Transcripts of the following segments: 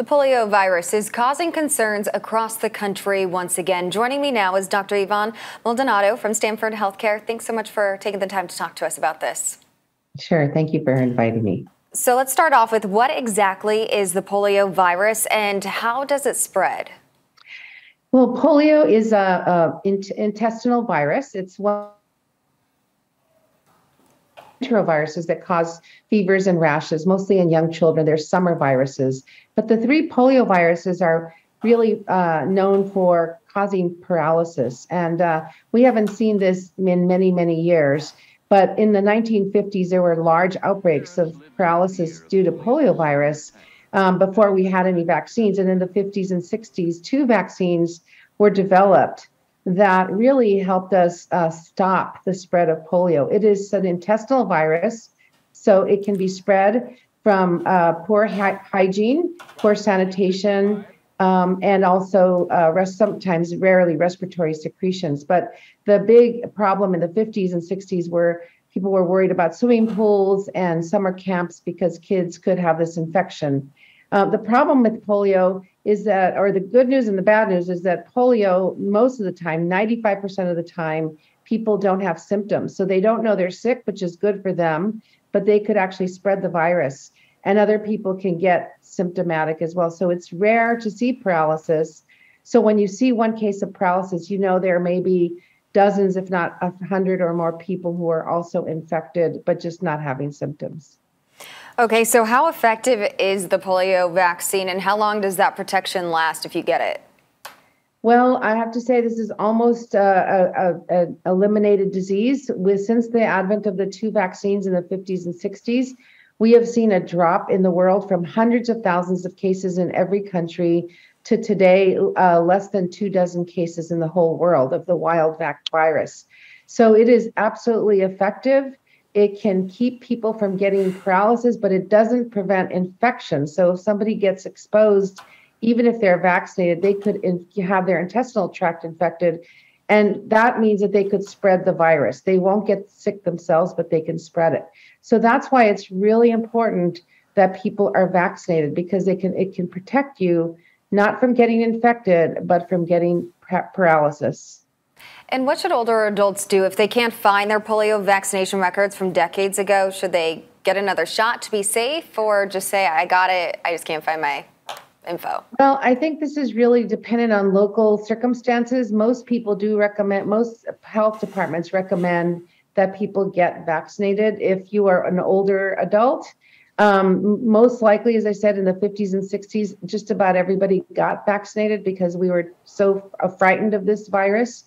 The polio virus is causing concerns across the country once again. Joining me now is Dr. Yvonne Maldonado from Stanford Healthcare. Thanks so much for taking the time to talk to us about this. Sure. Thank you for inviting me. So let's start off with what exactly is the polio virus and how does it spread? Well, polio is a, a in- intestinal virus. It's one enteroviruses that cause fevers and rashes, mostly in young children. They're summer viruses. But the three polio viruses are really uh, known for causing paralysis. And uh, we haven't seen this in many, many years. But in the 1950s, there were large outbreaks of paralysis due to poliovirus um, before we had any vaccines. And in the 50s and 60s, two vaccines were developed that really helped us uh, stop the spread of polio. It is an intestinal virus, so it can be spread from uh, poor hy- hygiene, poor sanitation, um, and also uh, sometimes rarely respiratory secretions. But the big problem in the 50s and 60s were people were worried about swimming pools and summer camps because kids could have this infection. Uh, the problem with polio is that, or the good news and the bad news is that polio, most of the time, 95% of the time, people don't have symptoms. So they don't know they're sick, which is good for them, but they could actually spread the virus. And other people can get symptomatic as well. So it's rare to see paralysis. So when you see one case of paralysis, you know there may be dozens, if not a hundred or more people who are also infected, but just not having symptoms. Okay, so how effective is the polio vaccine and how long does that protection last if you get it? Well, I have to say this is almost a, a, a, eliminated disease. With since the advent of the two vaccines in the 50s and 60s, we have seen a drop in the world from hundreds of thousands of cases in every country to today uh, less than two dozen cases in the whole world of the wild vac virus. So it is absolutely effective. It can keep people from getting paralysis, but it doesn't prevent infection. So if somebody gets exposed, even if they're vaccinated, they could in, have their intestinal tract infected. And that means that they could spread the virus. They won't get sick themselves, but they can spread it. So that's why it's really important that people are vaccinated because they can it can protect you not from getting infected, but from getting paralysis. And what should older adults do if they can't find their polio vaccination records from decades ago? Should they get another shot to be safe or just say, I got it, I just can't find my info? Well, I think this is really dependent on local circumstances. Most people do recommend, most health departments recommend that people get vaccinated if you are an older adult. Um, most likely, as I said, in the 50s and 60s, just about everybody got vaccinated because we were so frightened of this virus.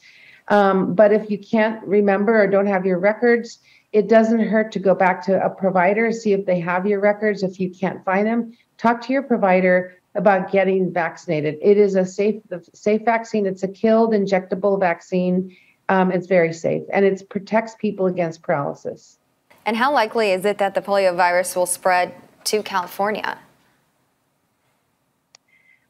Um, but if you can't remember or don't have your records, it doesn't hurt to go back to a provider, see if they have your records. If you can't find them, talk to your provider about getting vaccinated. It is a safe, safe vaccine. It's a killed injectable vaccine. Um, it's very safe and it protects people against paralysis. And how likely is it that the polio virus will spread to California?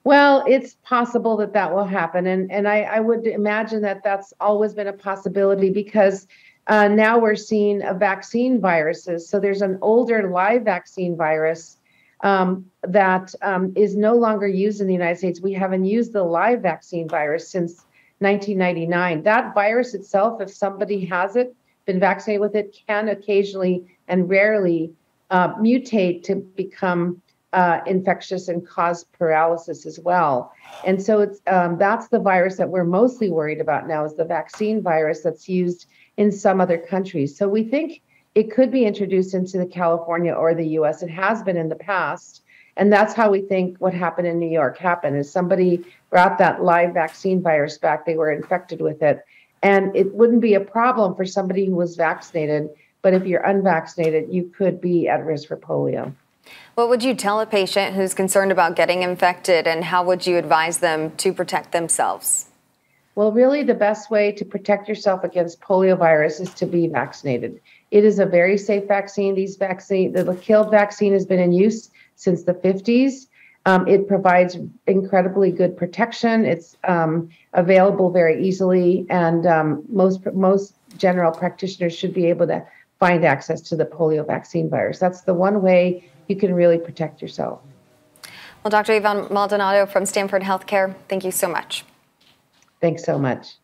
Well, it's possible that that will happen. And, and I, I would imagine that that's always been a possibility because uh, now we're seeing a vaccine viruses. So there's an older live vaccine virus um, that um, is no longer used in the United States. We haven't used the live vaccine virus since 1999. That virus itself, if somebody has it, been vaccinated with it, can occasionally and rarely uh, mutate to become uh, infectious and cause paralysis as well. And so it's um, that's the virus that we're mostly worried about now is the vaccine virus that's used in some other countries. So we think it could be introduced into the California or the U.S. It has been in the past, and that's how we think what happened in New York happened. Is somebody brought that live vaccine virus back? They were infected with it, and it wouldn't be a problem for somebody who was vaccinated. But if you're unvaccinated, you could be at risk for polio. What would you tell a patient who's concerned about getting infected, and how would you advise them to protect themselves? Well, really, the best way to protect yourself against poliovirus is to be vaccinated. It is a very safe vaccine. These vaccine, the killed vaccine, has been in use since the 50s. Um, it provides incredibly good protection. It's um, available very easily, and um, most most general practitioners should be able to find access to the polio vaccine virus. That's the one way you can really protect yourself. Well, Dr. Yvonne Maldonado from Stanford Healthcare, thank you so much. Thanks so much.